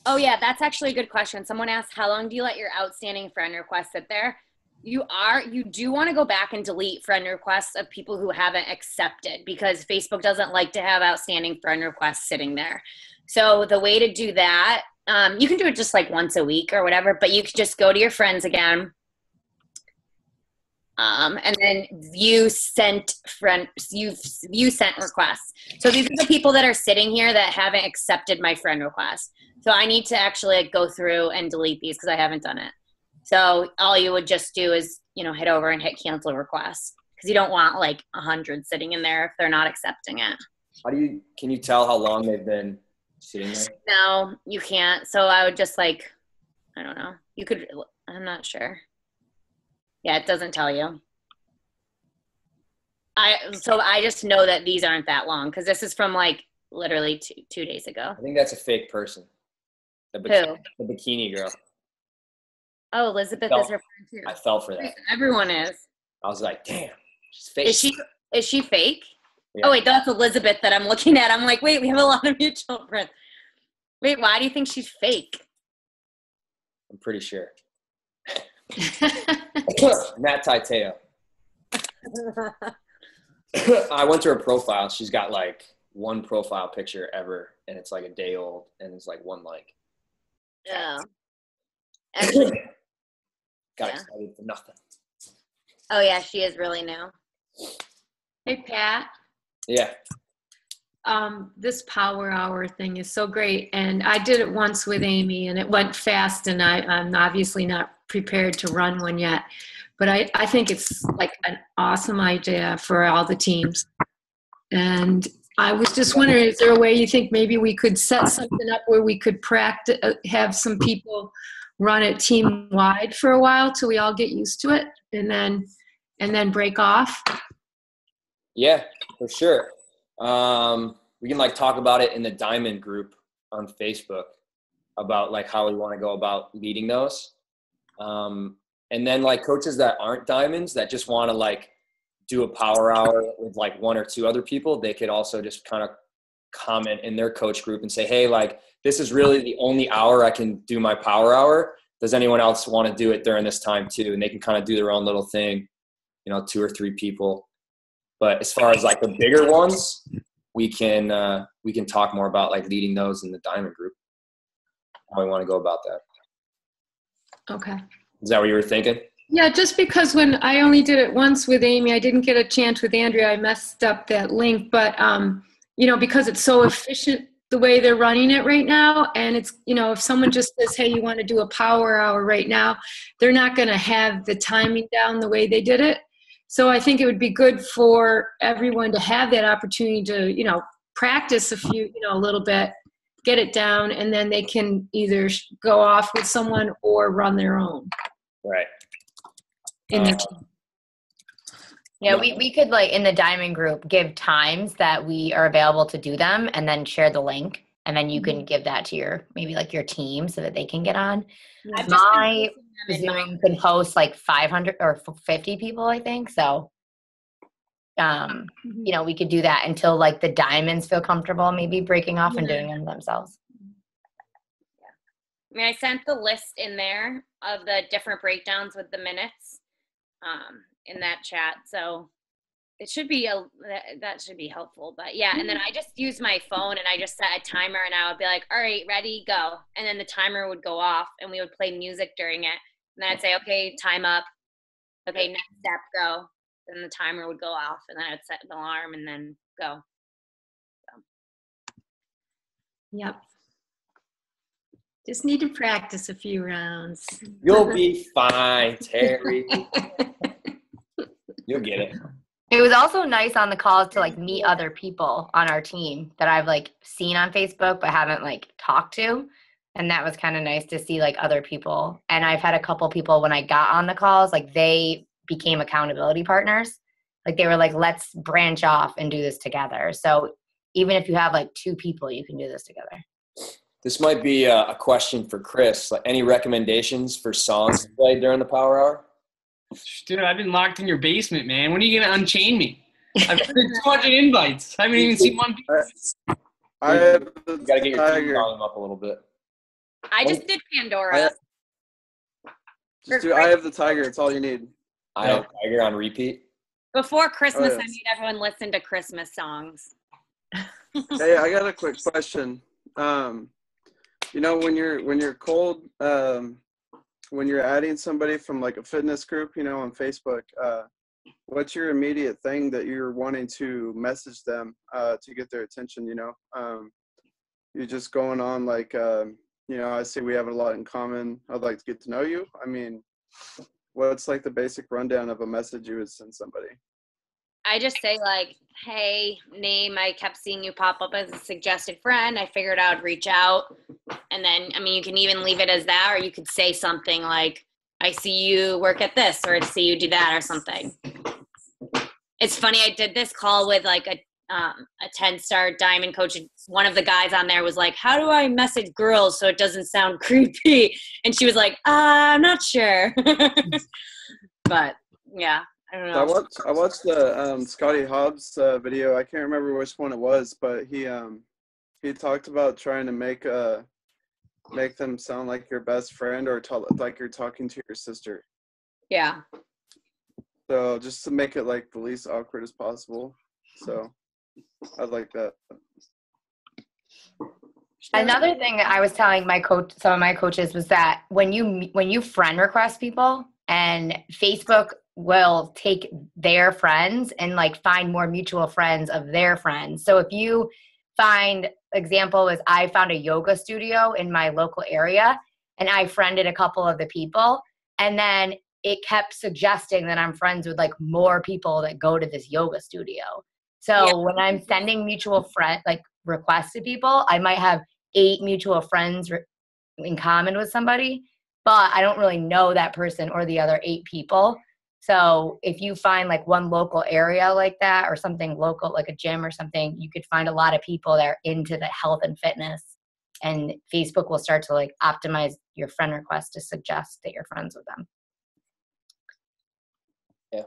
Oh yeah, that's actually a good question. Someone asked, "How long do you let your outstanding friend requests sit there?" You are you do want to go back and delete friend requests of people who haven't accepted because Facebook doesn't like to have outstanding friend requests sitting there. So the way to do that, um, you can do it just like once a week or whatever, but you can just go to your friends again, um, and then view sent friend you view sent requests. So these are the people that are sitting here that haven't accepted my friend request. So I need to actually like, go through and delete these because I haven't done it. So all you would just do is, you know, hit over and hit cancel request because you don't want like a hundred sitting in there if they're not accepting it. How do you, can you tell how long they've been sitting there? No, you can't. So I would just like, I don't know. You could, I'm not sure. Yeah, it doesn't tell you. I, so I just know that these aren't that long because this is from like literally two, two days ago. I think that's a fake person. The, bikini, the bikini girl. Oh, Elizabeth is her friend too. I fell for that. Everyone is. I was like, damn, she's fake. Is she is she fake? Oh, yeah. Oh wait, that's Elizabeth that I'm looking at. I'm like, wait, we have a lot of mutual friends. Wait, why do you think she's fake? I'm pretty sure. *laughs* Matt Taiteo. I went to her profile. She's got like one profile picture ever, and it's like a day old, and it's like one like. Yeah. *coughs* Actually, got yeah. excited for nothing. Oh yeah, she is really new. Hey Pat. Yeah. Um, this power hour thing is so great, and I did it once with Amy, and it went fast, and I, I'm obviously not prepared to run one yet, but I, I think it's like an awesome idea for all the teams, and I was just wondering, is there a way you think maybe we could set something up where we could practice, uh, have some people run it team wide for a while till we all get used to it, and then and then break off? Yeah, for sure. Um, we can like talk about it in the diamond group on Facebook about like how we want to go about leading those. Um, and then like coaches that aren't diamonds that just want to like do a power hour with like one or two other people, they could also just kind of comment in their coach group and say, hey, like this is really the only hour I can do my power hour. Does anyone else want to do it during this time too? And they can kind of do their own little thing, you know, two or three people. But as far as like the bigger ones, we can uh, we can talk more about like leading those in the diamond group. How we want to go about that. Okay. Is that what you were thinking? Yeah, just because when I only did it once with Amy, I didn't get a chance with Andrea. I messed up that link, but um, you know, because it's so efficient the way they're running it right now, and it's you know, if someone just says, "Hey, you want to do a power hour right now," they're not going to have the timing down the way they did it. So I think it would be good for everyone to have that opportunity to, you know, practice a few, you know, a little bit, get it down, and then they can either go off with someone or run their own. Right. In their um, team. Yeah, we, we could like in the diamond group give times that we are available to do them and then share the link and then you can mm-hmm. give that to your maybe like your team so that they can get on. I've just been My in can host like 500 or 50 people, I think. So, um, you know, we could do that until like the diamonds feel comfortable, maybe breaking off and doing them themselves. Yeah. I mean, I sent the list in there of the different breakdowns with the minutes um, in that chat. So it should be a that, that should be helpful. But yeah, and then mm-hmm. I just use my phone and I just set a timer and I would be like, "All right, ready, go," and then the timer would go off and we would play music during it. And then I'd say, "Okay, time up." Okay, next step, go. Then the timer would go off and then I'd set the alarm and then go. Yep. Just need to practice a few rounds. You'll *laughs* be fine, Terry. *laughs* You'll get it. It was also nice on the calls to like meet other people on our team that I've like seen on Facebook but haven't like talked to. And that was kind of nice to see like other people. And I've had a couple people when I got on the calls, like they became accountability partners. Like they were like, let's branch off and do this together. So even if you have like two people, you can do this together. This might be a, question for Chris. Like, any recommendations for songs played during the Power Hour? Dude, I've been locked in your basement, man. When are you gonna unchain me? I've put in 200 invites. I haven't even seen one. *laughs* I have You gotta get your team volume up a little bit. I just did Pandora. Just do, Eye of the Tiger. It's all you need. I have Tiger on repeat. Before Christmas, I yes. made everyone listen to Christmas songs. *laughs* hey, I got a quick question. Um, you know, when you're when you're cold, um, when you're adding somebody from like a fitness group, you know, on Facebook, uh, what's your immediate thing that you're wanting to message them uh, to get their attention? You know, um, you're just going on like, um, you know, I see we have a lot in common. I'd like to get to know you. I mean, what's like the basic rundown of a message you would send somebody? I just say like, "Hey, name. I kept seeing you pop up as a suggested friend. I figured I would reach out." And then, I mean, you can even leave it as that, or you could say something like, "I see you work at this," or "I see you do that," or something. It's funny. I did this call with like a um, a ten star diamond coach. One of the guys on there was like, "How do I message girls so it doesn't sound *laughs* creepy?" And she was like, uh, "I'm not sure." *laughs* but yeah, I don't know. I watched I watched the um, Scotty Hobbs uh, video. I can't remember which one it was, but he um he talked about trying to make uh make them sound like your best friend or tell like you're talking to your sister. Yeah. So just to make it like the least awkward as possible. So I like that. Another thing that I was telling my coach, some of my coaches, was that when you when you friend request people, and Facebook will take their friends and like find more mutual friends of their friends. So if you find example is I found a yoga studio in my local area, and I friended a couple of the people, and then it kept suggesting that I'm friends with like more people that go to this yoga studio. So Yeah. when I'm sending mutual friend like requests to people, I might have eight mutual friends re- in common with somebody, but I don't really know that person or the other eight people. So if you find like one local area like that or something local, like a gym or something, you could find a lot of people that are into the health and fitness. And Facebook will start to like optimize your friend request to suggest that you're friends with them. Yeah.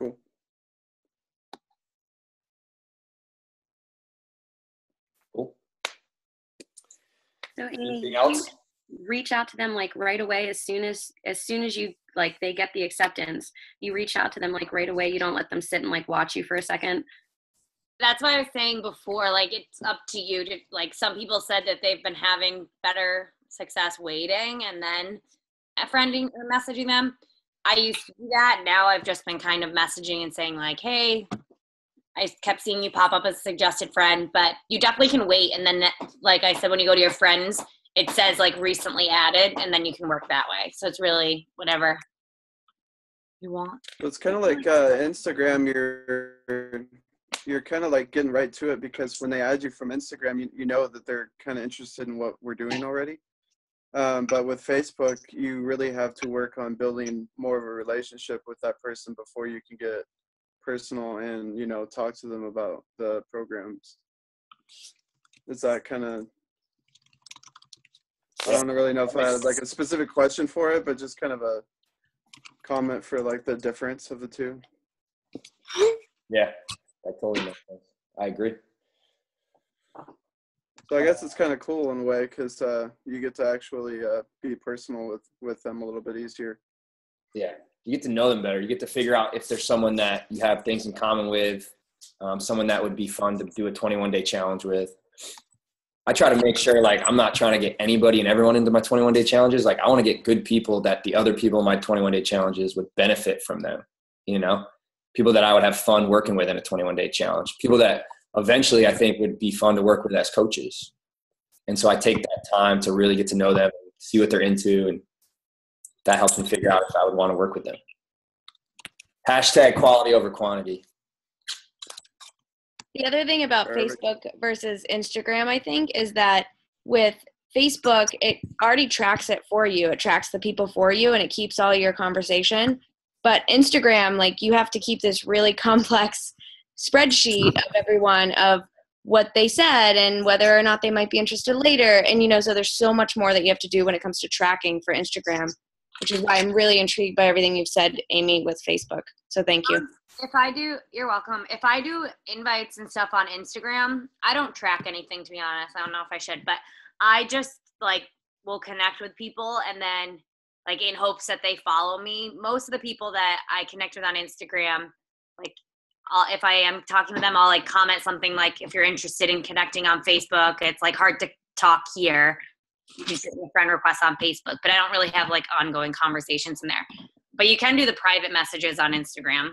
Cool. Cool. So Amy, Anything else? Reach out to them like right away as soon as as soon as you like they get the acceptance. You reach out to them like right away. You don't let them sit and like watch you for a second. that's what I was saying before. Like it's up to you to like. Some people said that they've been having better success waiting and then friending or messaging them. I used to do that. Now I've just been kind of messaging and saying like, "Hey, I kept seeing you pop up as a suggested friend, but you definitely can wait." And then, like I said, when you go to your friends, it says like recently added, and then you can work that way. So it's really whatever. You won't. It's kind of like uh, Instagram. You're you're kind of like getting right to it because when they add you from Instagram, you, you know that they're kind of interested in what we're doing already. Um, but with Facebook, you really have to work on building more of a relationship with that person before you can get personal and you know talk to them about the programs. Is that kind of? I don't really know if I had like a specific question for it, but just kind of a comment for like the difference of the two. *laughs* Yeah, I totally make sense. I agree. So I guess it's kind of cool in a way because uh, you get to actually uh, be personal with with them a little bit easier. Yeah, you get to know them better. You get to figure out if there's someone that you have things in common with, um, someone that would be fun to do a 21 day challenge with. I try to make sure like I'm not trying to get anybody and everyone into my 21 day challenges. Like I want to get good people that the other people in my 21 day challenges would benefit from them. You know, people that I would have fun working with in a 21 day challenge. People that eventually I think would be fun to work with as coaches. And so I take that time to really get to know them, see what they're into, and that helps me figure out if I would want to work with them. Hashtag quality over quantity. The other thing about Perfect. Facebook versus Instagram, I think, is that with Facebook, it already tracks it for you. It tracks the people for you and it keeps all your conversation. But Instagram, like you have to keep this really *laughs* complex spreadsheet of everyone of what they said and whether or not they might be interested later. And you know, so there's so much more that you have to do when it comes to tracking for Instagram, which is why I'm really intrigued by everything you've said, Amy, with Facebook. So thank you. Um, If I do, you're welcome. If I do invites and stuff on Instagram, I don't track anything to be honest. I don't know if I should, but I just like will connect with people and then like in hopes that they follow me. Most of the people that I connect with on Instagram, like I'll, if I am talking to them, I'll like comment something like, if you're interested in connecting on Facebook, it's like hard to talk here. You can send a friend request on Facebook, but I don't really have like ongoing conversations in there. But you can do the private messages on Instagram.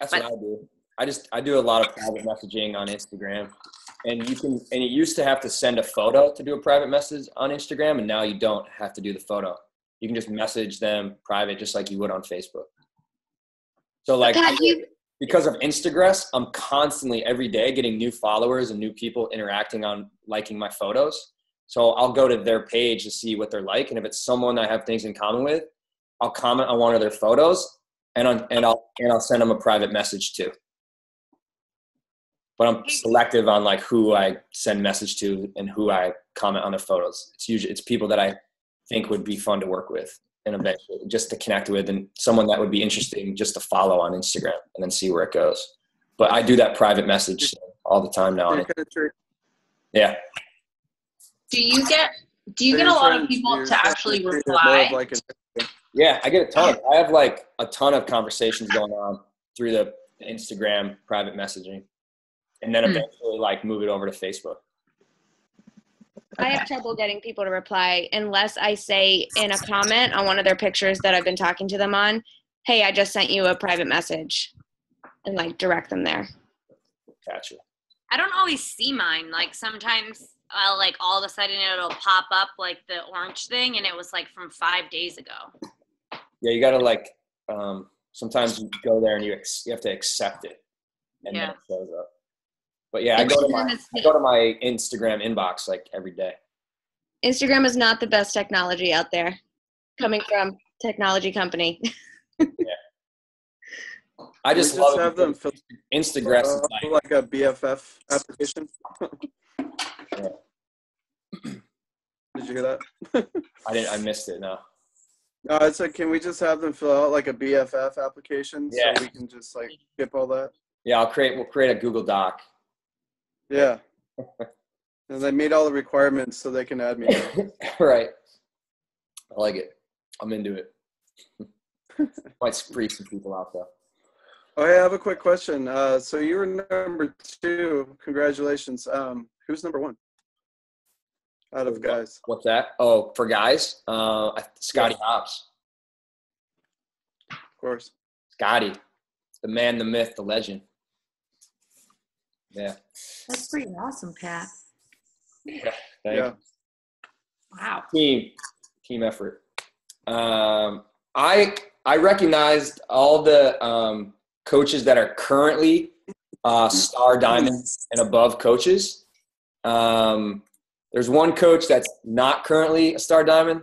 That's what I do. I just I do a lot of private messaging on Instagram, and you can and you used to have to send a photo to do a private message on Instagram, and now you don't have to do the photo. You can just message them private, just like you would on Facebook. So like you- because of Instagram, I'm constantly every day getting new followers and new people interacting on liking my photos. So I'll go to their page to see what they're like, and if it's someone I have things in common with, I'll comment on one of their photos, and on, and I'll and I'll send them a private message too. But I'm selective on like who I send message to and who I comment on their photos. It's usually it's people that I think would be fun to work with and eventually just to connect with and someone that would be interesting just to follow on Instagram and then see where it goes. But I do that private message all the time now. Kind of Yeah. Do you get do you get a lot of people to actually create more reply? Like a, Yeah, I get a ton. *laughs* I have like a ton of conversations going on through the Instagram private messaging, and then Hmm. eventually like move it over to Facebook. I have trouble getting people to reply unless I say in a comment on one of their pictures that I've been talking to them on, hey, I just sent you a private message and like direct them there. Gotcha. I don't always see mine. Like sometimes I'll like all of a sudden it'll pop up like the orange thing and it was like from five days ago. Yeah, you gotta like. Um, sometimes you go there and you ex- you have to accept it, and then it shows up. But yeah, I go to my I go to my Instagram inbox like every day. Instagram is not the best technology out there coming from technology company. *laughs* yeah. I just, just love have them because fill Instagram uh, like like a BFF application. *laughs* Did you hear that? I didn't I *laughs* missed it. No. No, it's like, can we just have them fill out like a BFF application Yeah. so we can just like skip all that? Yeah, I'll create. We'll create a Google Doc. Yeah. *laughs* and they meet all the requirements so they can add me. *laughs* right. I like it. I'm into it. *laughs* Might freak some people out though. Oh, hey, I have a quick question. Uh, so you were number two. Congratulations. Um, who's number one? Out of guys. What's that? Oh, for guys, uh, I- Scotty Hobbs. Of course. Scotty, the man, the myth, the legend. Yeah. That's pretty awesome, Pat. Yeah. Thank Yeah. you. Wow. Team, team effort. Um, I I recognized all the um, coaches that are currently uh, star diamonds and above coaches. Um, there's one coach that's not currently a star diamond,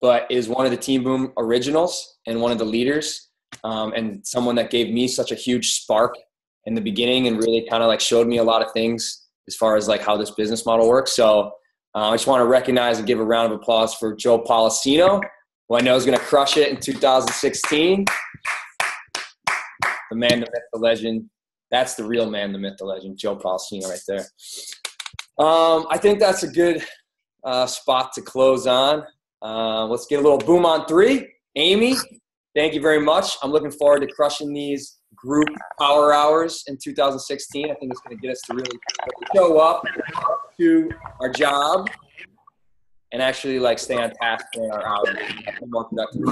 but is one of the Team Boom originals and one of the leaders, um, and someone that gave me such a huge spark in the beginning and really kind of like showed me a lot of things as far as like how this business model works. So uh, I just want to recognize and give a round of applause for Joe Policino, who I know is going to crush it in 2016. The man, the myth, the legend. That's the real man, the myth, the legend, Joe Policino, right there. Um, I think that's a good uh, spot to close on. Uh, let's get a little boom on three. Amy, thank you very much. I'm looking forward to crushing these group power hours in 2016. I think it's going to get us to really show up to our job and actually like stay on task during our hours and more productive.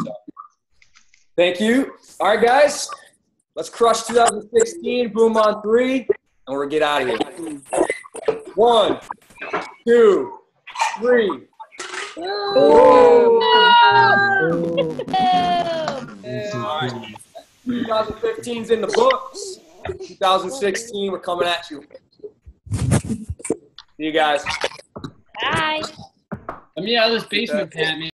Thank you. All right, guys, let's crush 2016. Boom on three, and we're gonna get out of here. One, two, three. All right. 2015's in the books. 2016, we're coming at you. See you guys. Bye. Let me out of this basement, Pat, man.